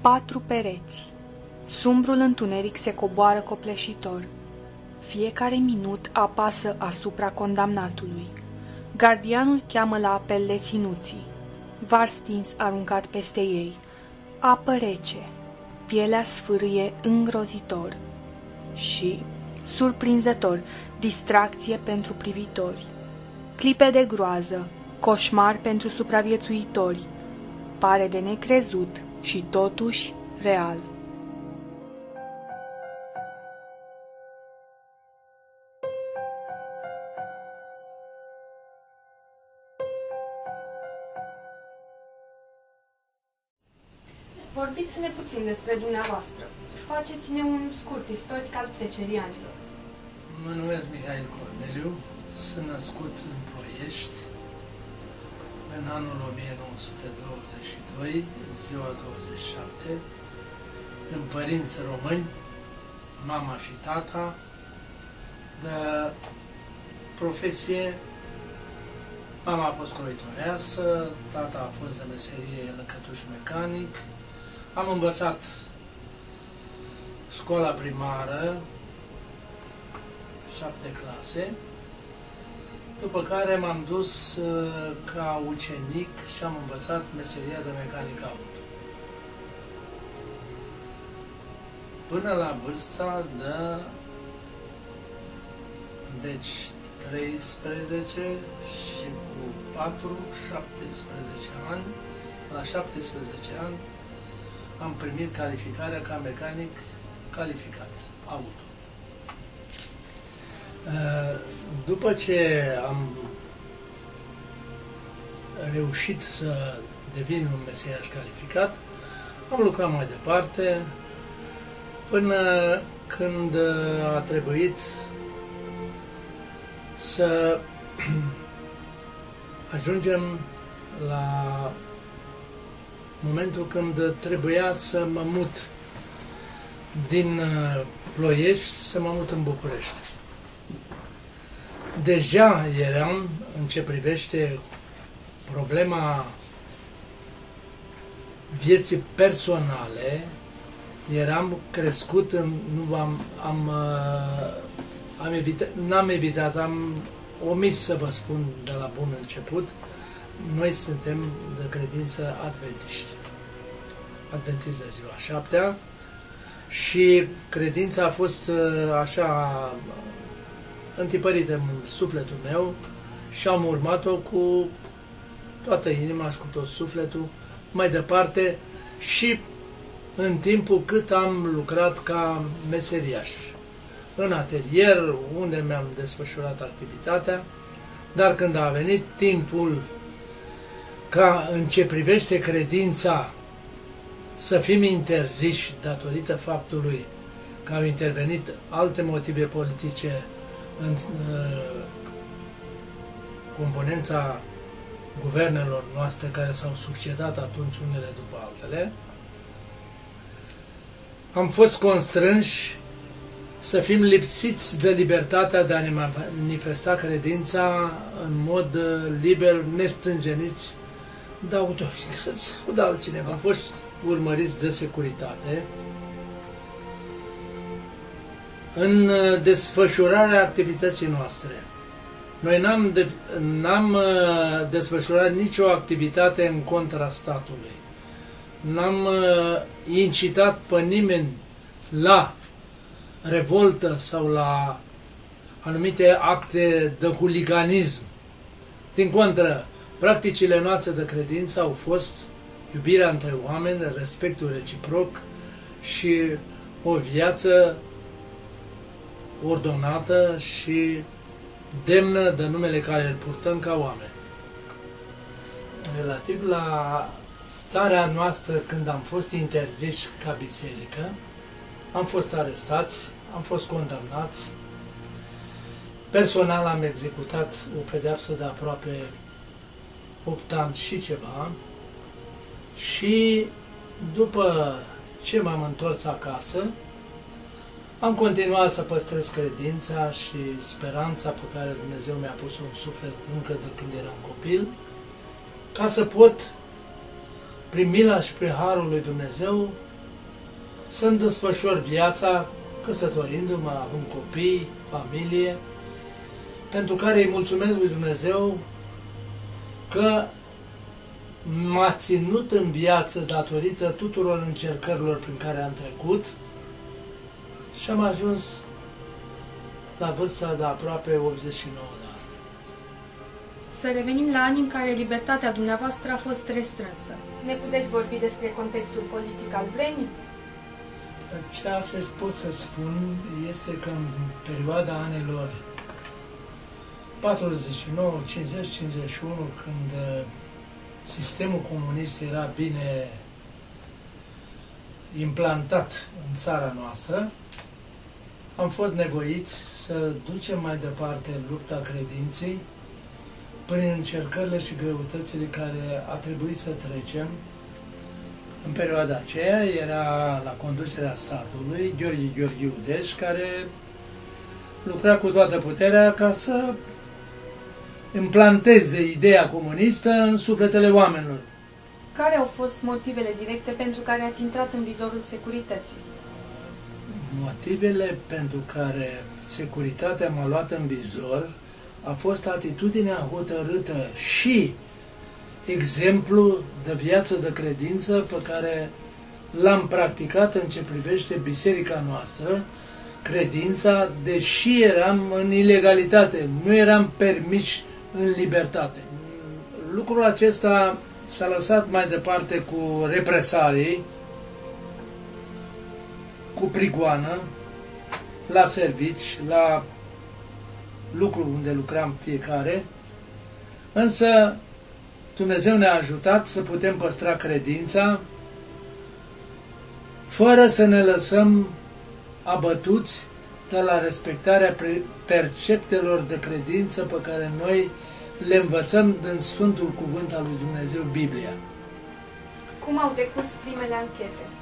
Patru pereți. Sumbrul întuneric se coboară copleșitor. Fiecare minut apasă asupra condamnatului. Gardianul cheamă la apel deținuții. Var stins aruncat peste ei. Apă rece. Pielea sfârâie îngrozitor. Și, surprinzător, distracție pentru privitori. Clipe de groază, coșmar pentru supraviețuitori. Pare de necrezut și totuși real. Vorbiți-ne puțin despre dumneavoastră. Faceți-ne un scurt istoric al trecerii anilor. Mă numesc Mihail Corneliu, sunt născut în Ploiești în anul 1922, ziua 27, în părinți români, mama și tata, de profesie, mama a fost croitoreasă, tata a fost de meserie lăcătuș mecanic, am învățat școala primară, șapte clase, după care m-am dus uh, ca ucenic și am învățat meseria de mecanic auto. Până la vârsta de deci 13 și cu 4, 17 ani, la 17 ani am primit calificarea ca mecanic calificat auto. Uh, după ce am reușit să devin un meseriaș calificat, am lucrat mai departe până când a trebuit să ajungem la momentul când trebuia să mă mut din uh, Ploiești să mă mut în București. Deja eram, în ce privește problema vieții personale, eram crescut în, nu am, am, uh, am evitat, n-am evitat, am omis să vă spun de la bun început, noi suntem de credință adventiști. Adventiști de ziua șaptea și credința a fost uh, așa întipărită în sufletul meu și am urmat-o cu toată inima și cu tot sufletul mai departe și în timpul cât am lucrat ca meseriaș. În atelier, unde mi-am desfășurat activitatea, dar când a venit timpul ca în ce privește credința să fim interziși datorită faptului că au intervenit alte motive politice în uh, componența guvernelor noastre care s-au succedat atunci unele după altele, am fost constrânși să fim lipsiți de libertatea de a ne manifesta credința în mod uh, liber, nestângeniți de autorități sau de altcineva. Am fost urmăriți de securitate în uh, desfășurarea activității noastre. Noi n-am, de, n-am uh, desfășurat nicio activitate în contra statului. N-am uh, incitat pe nimeni la revoltă sau la anumite acte de huliganism. Din contră, practicile noastre de credință au fost iubirea între oameni, respectul reciproc și o viață ordonată și demnă de numele care îl purtăm ca oameni. Relativ la starea noastră când am fost interziși ca biserică, am fost arestați, am fost condamnați, personal am executat o pedeapsă de aproape 8 ani și ceva și după ce m-am întors acasă, am continuat să păstrez credința și speranța pe care Dumnezeu mi-a pus-o în suflet încă de când eram copil, ca să pot, prin mila și prin harul lui Dumnezeu, să-mi desfășor viața căsătorindu-mă, având copii, familie, pentru care îi mulțumesc lui Dumnezeu că m-a ținut în viață datorită tuturor încercărilor prin care am trecut și am ajuns la vârsta de aproape 89 de ani. Să revenim la ani în care libertatea dumneavoastră a fost restrânsă. Ne puteți vorbi despre contextul politic al vremii? Ceea ce pot să spun este că în perioada anilor 49, 50, 51, când uh, sistemul comunist era bine implantat în țara noastră, am fost nevoiți să ducem mai departe lupta credinței prin încercările și greutățile care a trebuit să trecem. În perioada aceea era la conducerea statului Gheorghe Gheorghiudeș, care lucra cu toată puterea ca să implanteze ideea comunistă în sufletele oamenilor. Care au fost motivele directe pentru care ați intrat în vizorul securității? Motivele pentru care securitatea m-a luat în vizor a fost atitudinea hotărâtă și exemplu de viață de credință pe care l-am practicat în ce privește biserica noastră, credința, deși eram în ilegalitate, nu eram permiși în libertate. Lucrul acesta s-a lăsat mai departe cu represalii, cu prigoană, la servici, la lucruri unde lucram fiecare, însă Dumnezeu ne-a ajutat să putem păstra credința fără să ne lăsăm abătuți de la respectarea perceptelor de credință pe care noi le învățăm din Sfântul Cuvânt al lui Dumnezeu, Biblia. Cum au decurs primele anchete?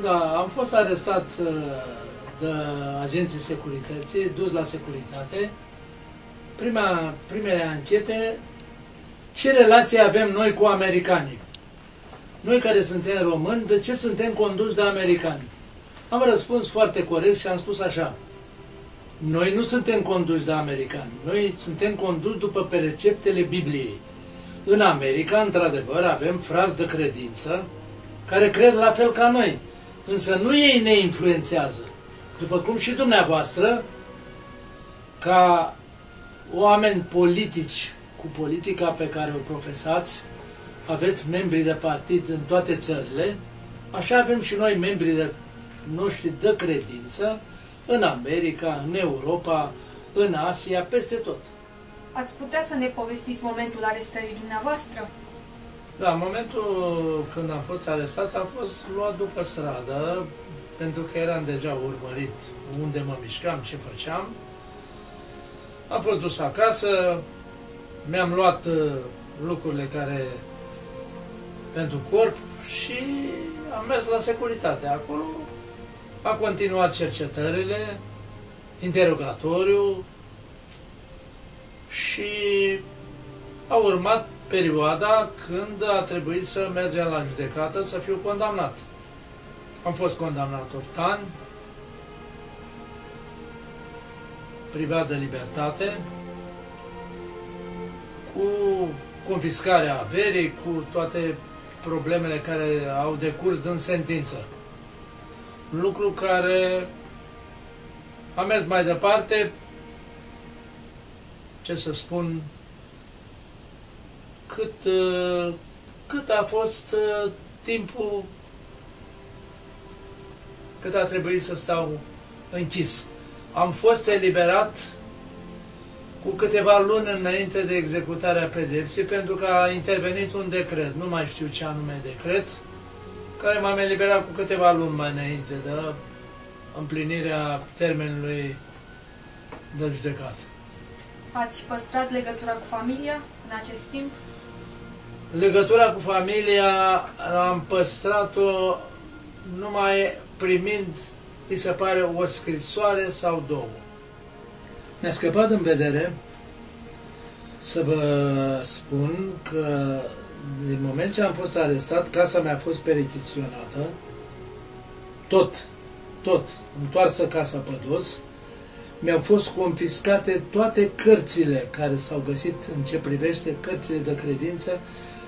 Da, am fost arestat uh, de agenții securității, dus la securitate. Prima, primele anchete, ce relație avem noi cu americanii? Noi care suntem români, de ce suntem conduși de americani? Am răspuns foarte corect și am spus așa. Noi nu suntem conduși de americani. Noi suntem conduși după perceptele Bibliei. În America, într-adevăr, avem frați de credință care cred la fel ca noi. Însă nu ei ne influențează. După cum și dumneavoastră, ca oameni politici cu politica pe care o profesați, aveți membri de partid în toate țările, așa avem și noi membri de noștri de credință în America, în Europa, în Asia, peste tot. Ați putea să ne povestiți momentul arestării dumneavoastră? Da, momentul când am fost arestat am fost luat după stradă, pentru că eram deja urmărit unde mă mișcam, ce făceam. Am fost dus acasă, mi-am luat uh, lucrurile care pentru corp și am mers la securitate. Acolo a continuat cercetările, interogatoriu și a urmat perioada când a trebuit să mergem la judecată să fiu condamnat. Am fost condamnat 8 ani, privat de libertate, cu confiscarea averii, cu toate problemele care au decurs din sentință lucru care a mers mai departe, ce să spun, cât, uh, cât a fost uh, timpul cât a trebuit să stau închis. Am fost eliberat cu câteva luni înainte de executarea pedepsei, pentru că a intervenit un decret, nu mai știu ce anume decret, care m-am eliberat cu câteva luni mai înainte de împlinirea termenului de judecat. Ați păstrat legătura cu familia în acest timp? Legătura cu familia am păstrat-o numai primind, mi se pare, o scrisoare sau două. Mi-a scăpat în vedere să vă spun că din moment ce am fost arestat, casa mea a fost percheziționată, tot, tot, întoarsă casa Pădos, mi-au fost confiscate toate cărțile care s-au găsit în ce privește cărțile de credință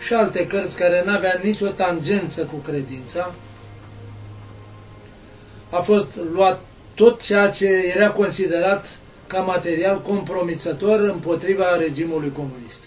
și alte cărți care nu aveau nicio tangență cu credința. A fost luat tot ceea ce era considerat ca material compromisător împotriva regimului comunist.